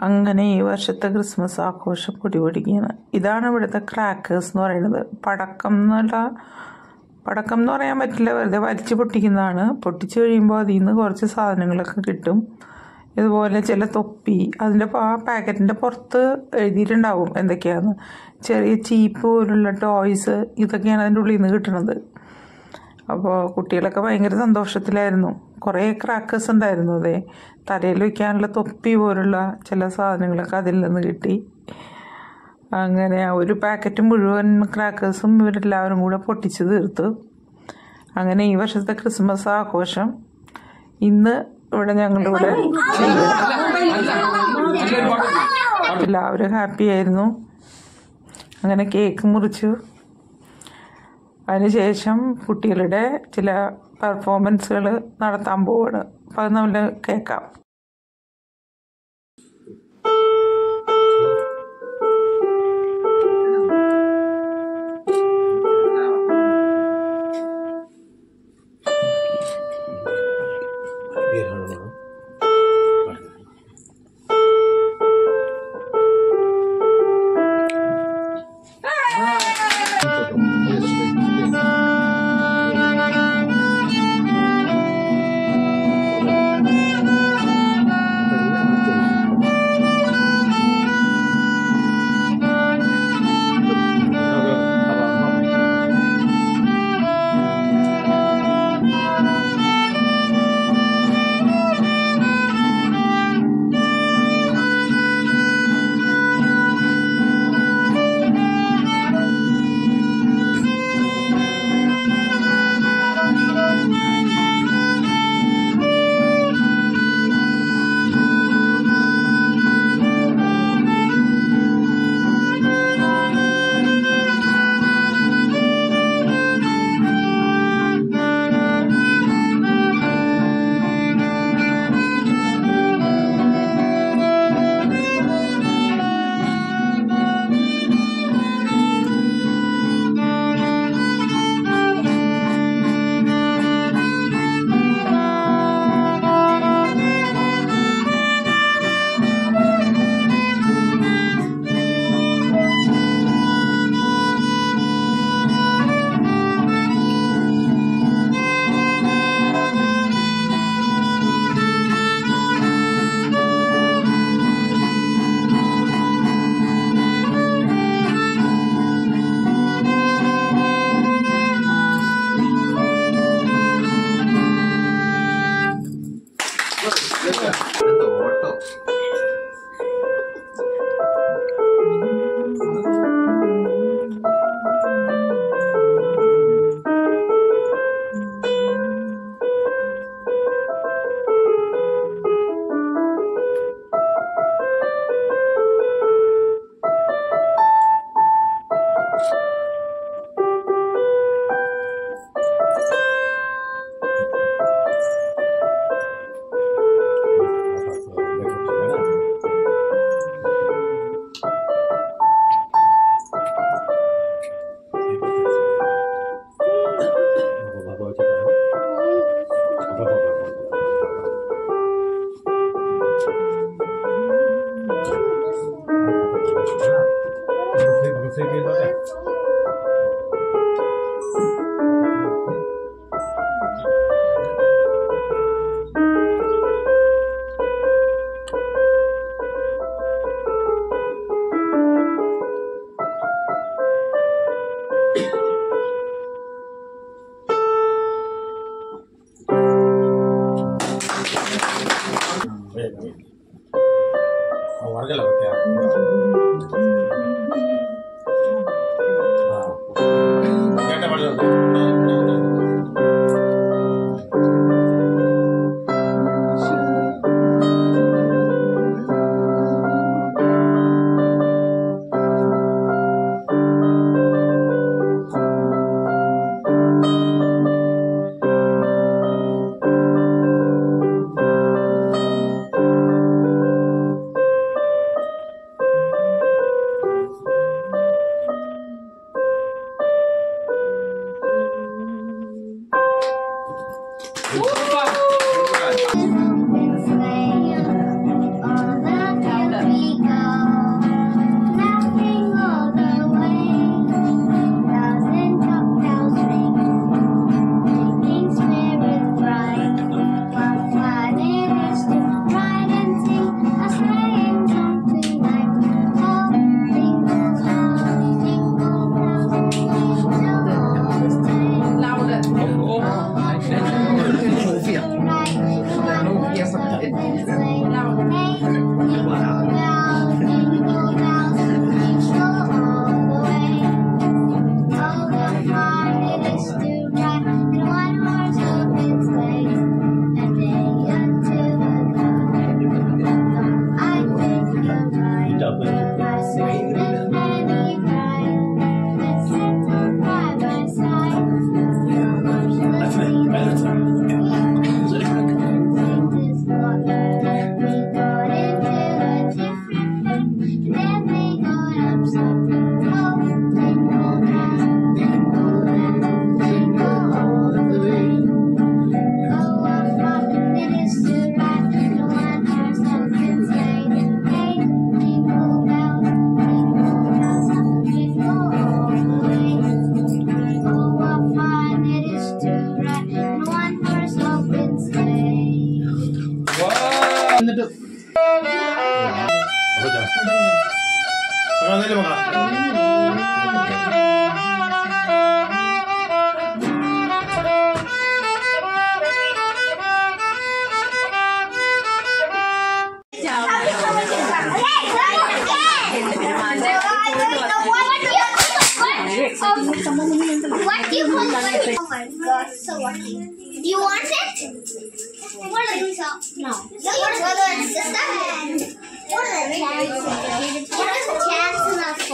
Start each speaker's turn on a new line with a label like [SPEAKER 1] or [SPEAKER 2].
[SPEAKER 1] അങ്ങനെ ഈ വർഷത്തെ ക്രിസ്മസ് ആഘോഷം പൊടിപൊടിക്കുകയാണ് ഇതാണ് ഇവിടുത്തെ ക്രാക്കേഴ്സ് എന്ന് പറയുന്നത്. പടക്കം എന്നുള്ള പടക്കം എന്ന് പറയാൻ പറ്റില്ല. വെറുതെ വലിച്ചു പൊട്ടിക്കുന്നതാണ്. പൊട്ടിച്ചു കഴിയുമ്പോൾ അതിൽ നിന്ന് കുറച്ച് സാധനങ്ങളൊക്കെ കിട്ടും. ഇതുപോലെ ചില തൊപ്പി അതിന്റെ ആ പാക്കറ്റിന്റെ പുറത്ത് എഴുതിയിട്ടുണ്ടാവും എന്തൊക്കെയാണ് ചെറിയ ചീപ്പ് പോലുള്ള ടോയ്സ് ഇതൊക്കെയാണ് അതിന്റെ ഉള്ളിൽ നിന്ന് കിട്ടുന്നത് അപ്പോൾ കുട്ടികളൊക്കെ ഭയങ്കര സന്തോഷത്തിലായിരുന്നു. കുറേ ക്രാക്കേഴ്സ് ഉണ്ടായിരുന്നു അതെ. തലയിൽ വയ്ക്കാനുള്ള തൊപ്പി പോലുള്ള ചില സാധനങ്ങളൊക്കെ അതിൽ നിന്ന് കിട്ടി. അങ്ങനെ ഒരു പാക്കറ്റ് മുഴുവൻ ക്രാക്കേഴ്സും ഇവരെല്ലാവരും കൂടെ പൊട്ടിച്ച് തീർത്തു. അങ്ങനെ ഈ വർഷത്തെ ക്രിസ്മസ് ആഘോഷം ഇന്ന് ഇവിടെ ഞങ്ങളുടെ
[SPEAKER 2] ഇവിടെ
[SPEAKER 1] എല്ലാവരും ഹാപ്പി ആയിരുന്നു. അങ്ങനെ കേക്ക് മുറിച്ചു. അതിനുശേഷം കുട്ടികളുടെ ചില പെർഫോമൻസുകൾ നടത്താൻ പോവാണ്. അപ്പം അത് നമ്മൾ കേൾക്കാം.
[SPEAKER 3] Oke, oke. Oh, warga lah, ya. Woo!
[SPEAKER 4] what do you
[SPEAKER 5] want? Oh my god, so lucky. Do you want it? 我的用枪。No. 我我说的是三。我的用。我的钱是那说。